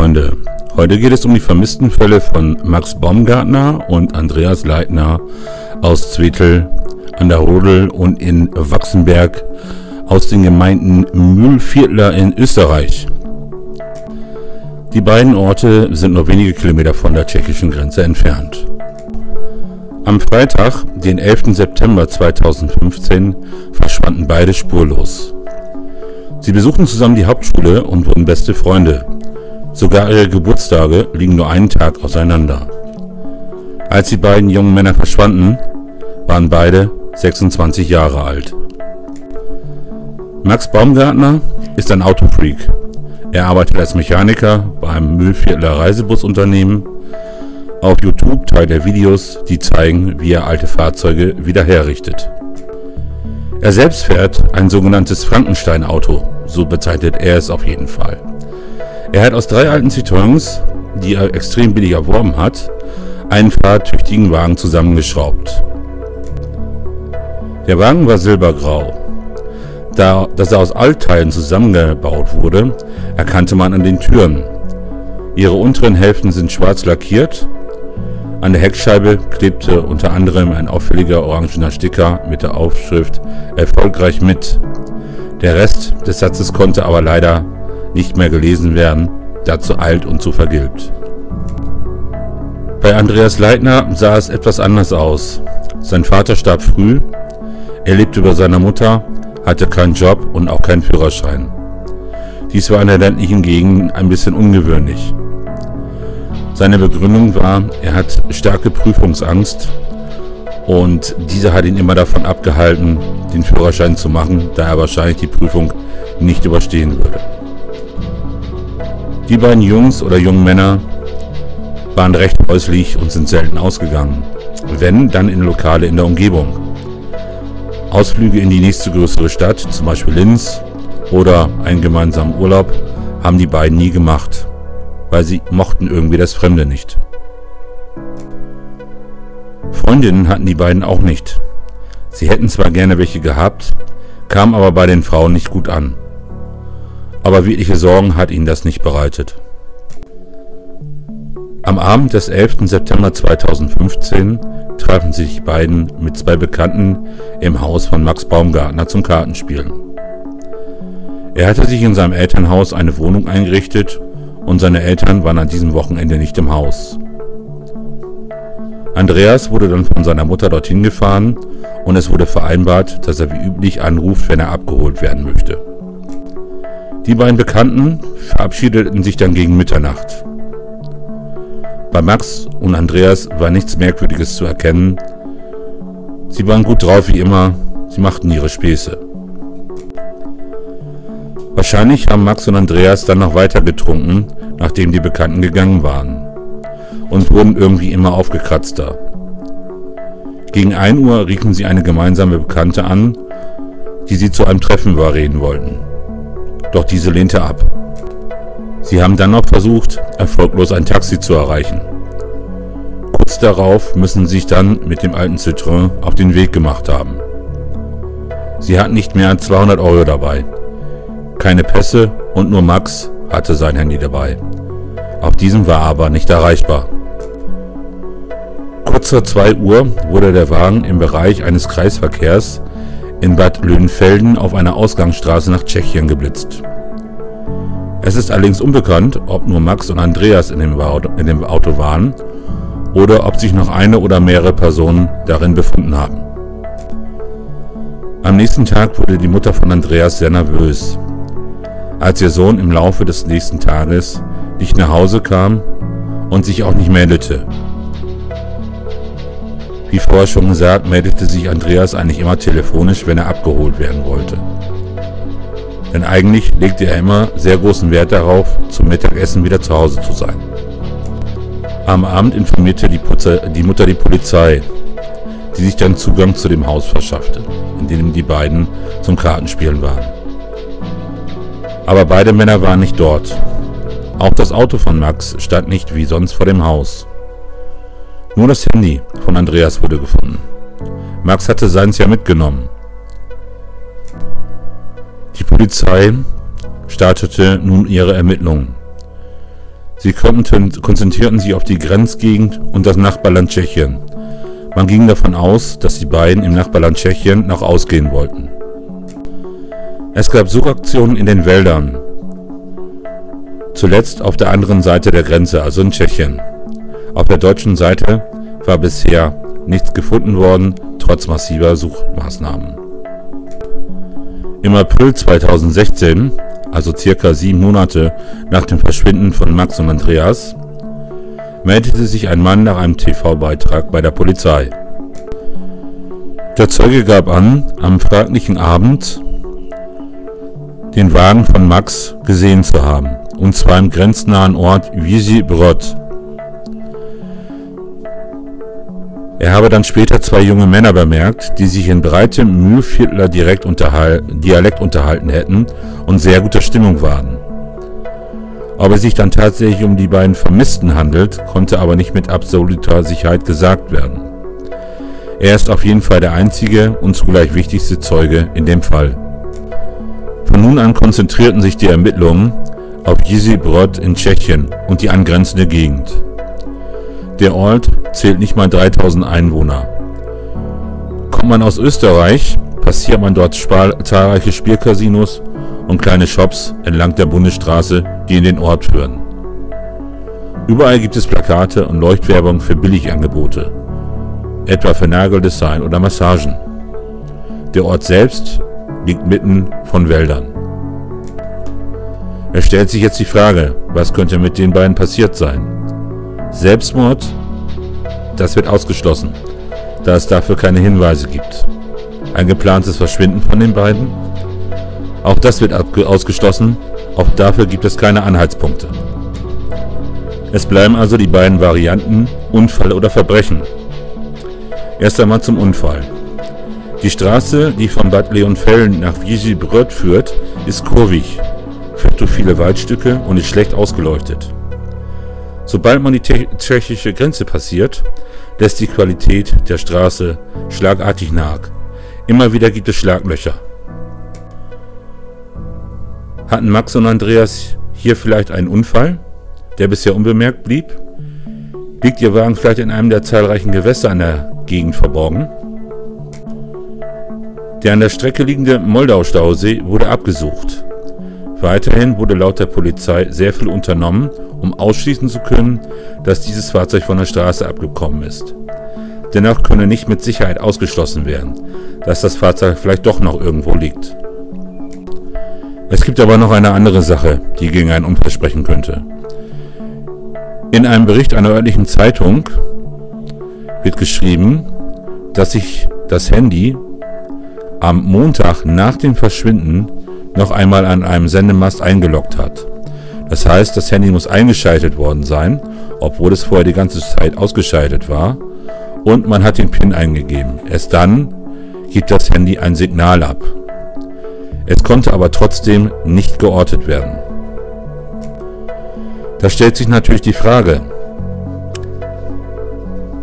Freunde. Heute geht es um die vermissten Fälle von Max Baumgartner und Andreas Leitner aus Zwetel an der Rodel und in Wachsenberg aus den Gemeinden Mühlviertler in Österreich. Die beiden Orte sind nur wenige Kilometer von der tschechischen Grenze entfernt. Am Freitag, den 11. September 2015, verschwanden beide spurlos. Sie besuchten zusammen die Hauptschule und wurden beste Freunde. Sogar ihre Geburtstage liegen nur einen Tag auseinander. Als die beiden jungen Männer verschwanden, waren beide 26 Jahre alt. Max Baumgartner ist ein Autofreak. Er arbeitet als Mechaniker bei einem Müllviertler Reisebusunternehmen. Auf YouTube teilt er Videos, die zeigen, wie er alte Fahrzeuge wieder herrichtet. Er selbst fährt ein sogenanntes Frankenstein-Auto, so bezeichnet er es auf jeden Fall. Er hat aus drei alten Citroëns, die er extrem billig erworben hat, einen fahrtüchtigen Wagen zusammengeschraubt. Der Wagen war silbergrau. Da dass er aus Altteilen zusammengebaut wurde, erkannte man an den Türen. Ihre unteren Hälften sind schwarz lackiert an der Heckscheibe klebte unter anderem ein auffälliger orangener Sticker mit der Aufschrift Erfolgreich mit. Der Rest des Satzes konnte aber leider nicht mehr gelesen werden, da zu alt und zu vergilbt. Bei Andreas Leitner sah es etwas anders aus. Sein Vater starb früh, er lebte über seiner Mutter, hatte keinen Job und auch keinen Führerschein. Dies war in der ländlichen Gegend ein bisschen ungewöhnlich. Seine Begründung war, er hat starke Prüfungsangst und diese hat ihn immer davon abgehalten, den Führerschein zu machen, da er wahrscheinlich die Prüfung nicht überstehen würde. Die beiden Jungs oder jungen Männer waren recht häuslich und sind selten ausgegangen. Wenn, dann in Lokale in der Umgebung. Ausflüge in die nächste größere Stadt, zum Beispiel Linz, oder einen gemeinsamen Urlaub, haben die beiden nie gemacht weil sie mochten irgendwie das Fremde nicht. Freundinnen hatten die beiden auch nicht. Sie hätten zwar gerne welche gehabt, kamen aber bei den Frauen nicht gut an. Aber wirkliche Sorgen hat ihnen das nicht bereitet. Am Abend des 11. September 2015 trafen sich die beiden mit zwei Bekannten im Haus von Max Baumgartner zum Kartenspielen. Er hatte sich in seinem Elternhaus eine Wohnung eingerichtet und seine Eltern waren an diesem Wochenende nicht im Haus. Andreas wurde dann von seiner Mutter dorthin gefahren und es wurde vereinbart, dass er wie üblich anruft, wenn er abgeholt werden möchte. Die beiden Bekannten verabschiedeten sich dann gegen Mitternacht. Bei Max und Andreas war nichts Merkwürdiges zu erkennen. Sie waren gut drauf wie immer, sie machten ihre Späße. Wahrscheinlich haben Max und Andreas dann noch weiter getrunken, nachdem die Bekannten gegangen waren. Und wurden irgendwie immer aufgekratzter. Gegen 1 Uhr riefen sie eine gemeinsame Bekannte an, die sie zu einem Treffen überreden wollten. Doch diese lehnte ab. Sie haben dann noch versucht, erfolglos ein Taxi zu erreichen. Kurz darauf müssen sie sich dann mit dem alten Citroën auf den Weg gemacht haben. Sie hatten nicht mehr als 200 Euro dabei keine Pässe und nur Max hatte sein Handy dabei. Auf diesem war aber nicht erreichbar. Kurz vor 2 Uhr wurde der Wagen im Bereich eines Kreisverkehrs in Bad Löhnfelden auf einer Ausgangsstraße nach Tschechien geblitzt. Es ist allerdings unbekannt, ob nur Max und Andreas in dem, Auto, in dem Auto waren oder ob sich noch eine oder mehrere Personen darin befunden haben. Am nächsten Tag wurde die Mutter von Andreas sehr nervös als ihr Sohn im Laufe des nächsten Tages nicht nach Hause kam und sich auch nicht meldete. Wie vorher schon gesagt, meldete sich Andreas eigentlich immer telefonisch, wenn er abgeholt werden wollte. Denn eigentlich legte er immer sehr großen Wert darauf, zum Mittagessen wieder zu Hause zu sein. Am Abend informierte die, Putzer, die Mutter die Polizei, die sich dann Zugang zu dem Haus verschaffte, in dem die beiden zum Kartenspielen waren. Aber beide Männer waren nicht dort. Auch das Auto von Max stand nicht wie sonst vor dem Haus. Nur das Handy von Andreas wurde gefunden. Max hatte seins ja mitgenommen. Die Polizei startete nun ihre Ermittlungen. Sie konzentrierten sich auf die Grenzgegend und das Nachbarland Tschechien. Man ging davon aus, dass die beiden im Nachbarland Tschechien noch ausgehen wollten. Es gab Suchaktionen in den Wäldern, zuletzt auf der anderen Seite der Grenze, also in Tschechien. Auf der deutschen Seite war bisher nichts gefunden worden, trotz massiver Suchmaßnahmen. Im April 2016, also circa sieben Monate nach dem Verschwinden von Max und Andreas, meldete sich ein Mann nach einem TV-Beitrag bei der Polizei. Der Zeuge gab an, am fraglichen Abend den Wagen von Max gesehen zu haben, und zwar im grenznahen Ort Wisi Er habe dann später zwei junge Männer bemerkt, die sich in breitem Mühlviertler Dialekt, unterhal Dialekt unterhalten hätten und sehr guter Stimmung waren. Ob es sich dann tatsächlich um die beiden Vermissten handelt, konnte aber nicht mit absoluter Sicherheit gesagt werden. Er ist auf jeden Fall der einzige und zugleich wichtigste Zeuge in dem Fall. Von nun an konzentrierten sich die Ermittlungen auf Brod in Tschechien und die angrenzende Gegend. Der Ort zählt nicht mal 3000 Einwohner. Kommt man aus Österreich, passiert man dort zahlreiche Spielcasinos und kleine Shops entlang der Bundesstraße, die in den Ort führen. Überall gibt es Plakate und Leuchtwerbung für Billigangebote, etwa für Nageldesign oder Massagen. Der Ort selbst liegt mitten von Wäldern. Es stellt sich jetzt die Frage, was könnte mit den beiden passiert sein? Selbstmord, das wird ausgeschlossen, da es dafür keine Hinweise gibt. Ein geplantes Verschwinden von den beiden? Auch das wird ausgeschlossen, auch dafür gibt es keine Anhaltspunkte. Es bleiben also die beiden Varianten Unfall oder Verbrechen. Erst einmal zum Unfall. Die Straße, die von Bad Leonfelden nach Bröd führt, ist kurvig, führt durch viele Waldstücke und ist schlecht ausgeleuchtet. Sobald man die tschechische Grenze passiert, lässt die Qualität der Straße schlagartig nach. Immer wieder gibt es Schlaglöcher. Hatten Max und Andreas hier vielleicht einen Unfall, der bisher unbemerkt blieb? Liegt ihr Wagen vielleicht in einem der zahlreichen Gewässer in der Gegend verborgen? Der an der Strecke liegende Moldau-Stausee wurde abgesucht. Weiterhin wurde laut der Polizei sehr viel unternommen, um ausschließen zu können, dass dieses Fahrzeug von der Straße abgekommen ist. Dennoch könne nicht mit Sicherheit ausgeschlossen werden, dass das Fahrzeug vielleicht doch noch irgendwo liegt. Es gibt aber noch eine andere Sache, die gegen einen Unfall sprechen könnte. In einem Bericht einer örtlichen Zeitung wird geschrieben, dass sich das Handy am Montag nach dem Verschwinden noch einmal an einem Sendemast eingeloggt hat. Das heißt, das Handy muss eingeschaltet worden sein, obwohl es vorher die ganze Zeit ausgeschaltet war. Und man hat den PIN eingegeben. Erst dann gibt das Handy ein Signal ab. Es konnte aber trotzdem nicht geortet werden. Da stellt sich natürlich die Frage,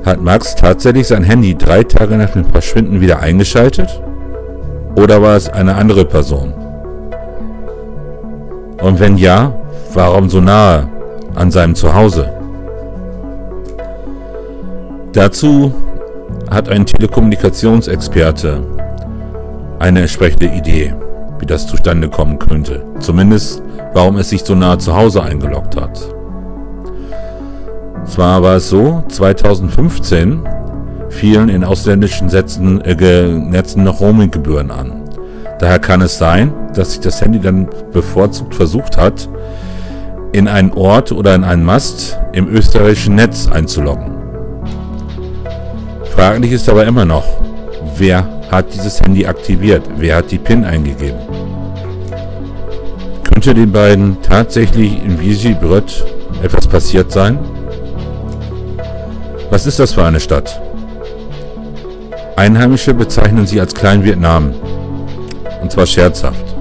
hat Max tatsächlich sein Handy drei Tage nach dem Verschwinden wieder eingeschaltet? Oder war es eine andere Person? Und wenn ja, warum so nahe an seinem Zuhause? Dazu hat ein Telekommunikationsexperte eine entsprechende Idee, wie das zustande kommen könnte. Zumindest, warum es sich so nahe zu Hause eingeloggt hat. Zwar war es so, 2015 fielen in ausländischen Sätzen, äh, Netzen noch Roaminggebühren an. Daher kann es sein, dass sich das Handy dann bevorzugt versucht hat, in einen Ort oder in einen Mast im österreichischen Netz einzuloggen. Fraglich ist aber immer noch, wer hat dieses Handy aktiviert, wer hat die PIN eingegeben. Könnte den beiden tatsächlich in Visibröd etwas passiert sein? Was ist das für eine Stadt? Einheimische bezeichnen sie als Klein Vietnam, und zwar scherzhaft.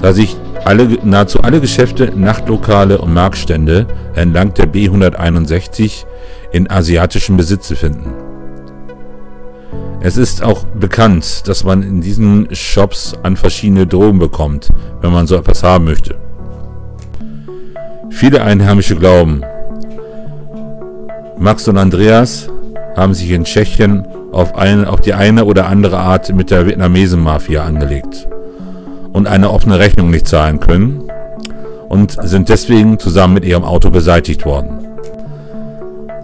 Da sich alle, nahezu alle Geschäfte, Nachtlokale und Marktstände entlang der B161 in asiatischem Besitz befinden. Es ist auch bekannt, dass man in diesen Shops an verschiedene Drogen bekommt, wenn man so etwas haben möchte. Viele Einheimische glauben, Max und Andreas haben sich in Tschechien auf, eine, auf die eine oder andere Art mit der Vietnamesen-Mafia angelegt und eine offene Rechnung nicht zahlen können und sind deswegen zusammen mit ihrem Auto beseitigt worden.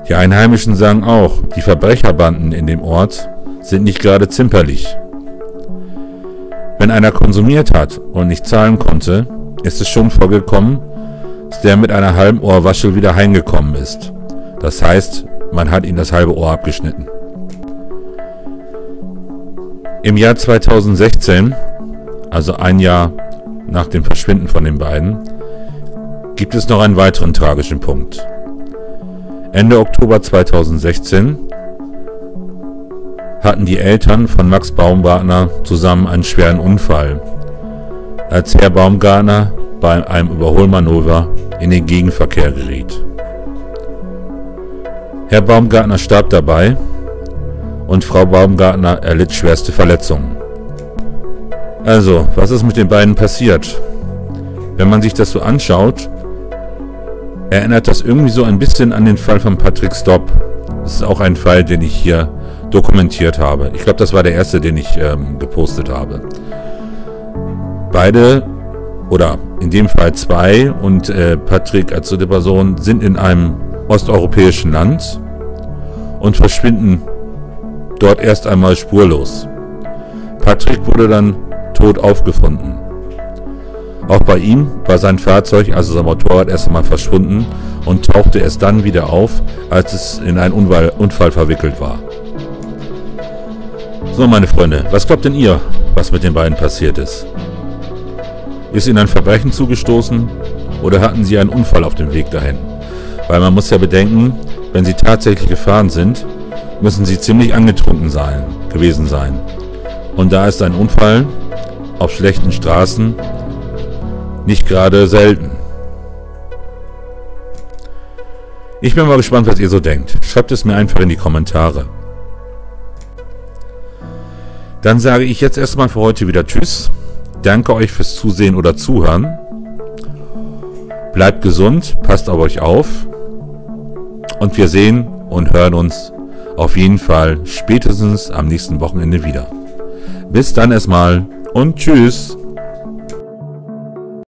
Die Einheimischen sagen auch, die Verbrecherbanden in dem Ort sind nicht gerade zimperlich. Wenn einer konsumiert hat und nicht zahlen konnte, ist es schon vorgekommen, dass der mit einer halben Ohrwaschel wieder heimgekommen ist. Das heißt, man hat ihm das halbe Ohr abgeschnitten. Im Jahr 2016, also ein Jahr nach dem Verschwinden von den beiden, gibt es noch einen weiteren tragischen Punkt. Ende Oktober 2016 hatten die Eltern von Max Baumgartner zusammen einen schweren Unfall, als Herr Baumgartner bei einem Überholmanöver in den Gegenverkehr geriet. Herr Baumgartner starb dabei und Frau Baumgartner erlitt schwerste Verletzungen. Also, was ist mit den beiden passiert? Wenn man sich das so anschaut, erinnert das irgendwie so ein bisschen an den Fall von Patrick Stopp. Das ist auch ein Fall, den ich hier dokumentiert habe. Ich glaube, das war der erste, den ich ähm, gepostet habe. Beide, oder in dem Fall zwei und äh, Patrick als dritte Person, sind in einem osteuropäischen Land und verschwinden dort erst einmal spurlos. Patrick wurde dann tot aufgefunden. Auch bei ihm war sein Fahrzeug, also sein Motorrad, erst einmal verschwunden und tauchte erst dann wieder auf, als es in einen Unfall, verwickelt war. So, meine Freunde, was glaubt denn ihr, was mit den beiden passiert ist? Ist ihnen ein Verbrechen zugestoßen oder hatten sie einen Unfall auf dem Weg dahin? Weil man muss ja bedenken, wenn sie tatsächlich gefahren sind, müssen sie ziemlich angetrunken sein, gewesen sein. Und da ist ein Unfall auf schlechten Straßen nicht gerade selten. Ich bin mal gespannt, was ihr so denkt. Schreibt es mir einfach in die Kommentare. Dann sage ich jetzt erstmal für heute wieder Tschüss. Danke euch fürs Zusehen oder Zuhören. Bleibt gesund, passt auf euch auf und wir sehen und hören uns auf jeden Fall spätestens am nächsten Wochenende wieder. Bis dann erstmal und tschüss.